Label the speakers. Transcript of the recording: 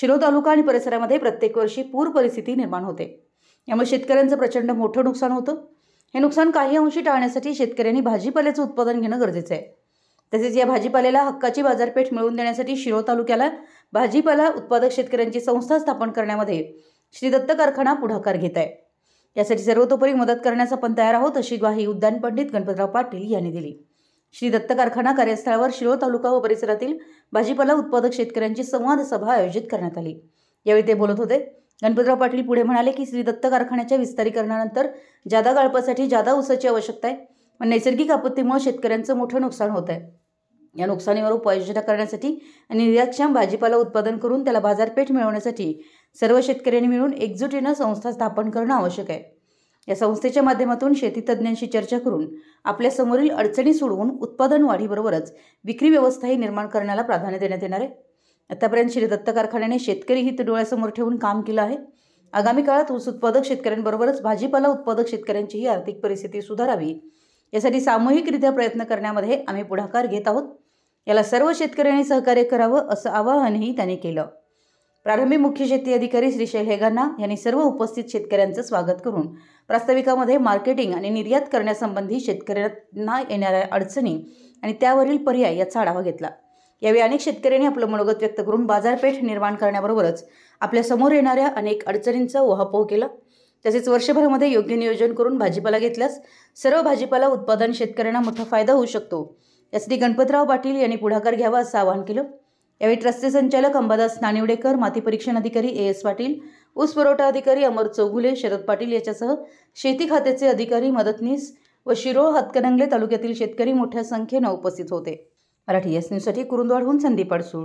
Speaker 1: शिरोळ तालुका आणि परिसरामध्ये प्रत्येक वर्षी पूर परिस्थिती निर्माण होते. यामुळे शेतकऱ्यांचं प्रचंड मोठं नुकसान होतं. हे नुकसान काही अंशी टाळण्यासाठी शेतकऱ्यांनी भाजीपाल्याचं उत्पादन घेणं गरजेचं आहे. तसेच या भाजीपाल्याला हक्काची बाजारपेठ मिळवून देण्यासाठी शिरोळ तालुक्याला भाजीपाला उत्पादक शेतकऱ्यांची संस्था स्थापन करण्यामध्ये श्री दत्त कारखाना पुढाकार घेत आहे. यासाठी सर्वतोपरी मदत करण्यास आपण तयार आहोत अशी ग्वाही उद्यान पंडित गणपतराव पाटील यांनी दिली. श्री दत्त कारखाना कार्यस्थळावर शिरोळ तालुका व परिसरातील भाजीपाला उत्पादक शेतकऱ्यांची संवाद सभा आयोजित करण्यात आली. यावेळी ते बोलत होते. गणपतराव पाटील पुढे म्हणाले की श्री दत्त कारखान्याच्या विस्तारीकरणानंतर जादा गाळपासाठी जादा ऊसाची आवश्यकता आहे पण नैसर्गिक आपत्तीमुळे शेतकऱ्यांचं मोठं नुकसान होत आहे. या नुकसानीवर उपाययोजना करण्यासाठी आणि निर्यातक्षम भाजीपाला उत्पादन करून त्याला बाजारपेठ मिळवण्यासाठी सर्व शेतकऱ्यांनी मिळून एकजुटीनं संस्था स्थापन करणं आवश्यक आहे. या संस्थेच्या माध्यमातून शेती तज्ज्ञांशी चर्चा करून आपल्या समोरील अडचणी सोडवून उत्पादन वाढीबरोबरच विक्री व्यवस्थाही निर्माण करण्याला प्राधान्य देण्यात येणार आहे. आतापर्यंत श्री दत्त कारखान्याने शेतकरी हित डोळ्यासमोर ठेवून काम केलं आहे. आगामी काळात ऊस उत्पादक शेतकऱ्यांबरोबरच भाजीपाला उत्पादक शेतकऱ्यांचीही आर्थिक परिस्थिती सुधारावी यासाठी सामूहिकरित्या प्रयत्न करण्यामध्ये आम्ही पुढाकार घेत आहोत. याला सर्व शेतकऱ्यांनी सहकार्य करावं असं आवाहनही त्यांनी केलं. प्रारंभी मुख्य शेती अधिकारी श्री शैल हेगांना यांनी सर्व उपस्थित शेतकऱ्यांचं स्वागत करून प्रास्ताविकामध्ये मार्केटिंग आणि निर्यात करण्यासंबंधी शेतकऱ्यांना येणाऱ्या अडचणी आणि त्यावरील पर्याय याचा आढावा घेतला. यावेळी अनेक शेतकऱ्यांनी आपलं मनोगत व्यक्त करून बाजारपेठ निर्माण करण्याबरोबरच आपल्यासमोर येणाऱ्या अनेक अडचणींचा उहापोह केला. तसेच वर्षभरामध्ये योग्य नियोजन करून भाजीपाला घेतल्यास सर्व भाजीपाला उत्पादन शेतकऱ्यांना मोठा फायदा होऊ शकतो. यासाठी गणपतराव पाटील यांनी पुढाकार घ्यावा असं आवाहन केलं. यावेळी ट्रस्टचे संचालक अंबादास नानिवडेकर माती परीक्षण अधिकारी ए एस पाटील ऊस पुरवठा अधिकारी अमर चौगुले शरद पाटील याच्यासह शेती खात्याचे अधिकारी मदतनीस व शिरोळ हातकणंगले तालुक्यातील शेतकरी मोठ्या संख्येनं उपस्थित होते. मराठी एस न्यूजसाठी कुरुंदवाडहून संदीप अडसूळ.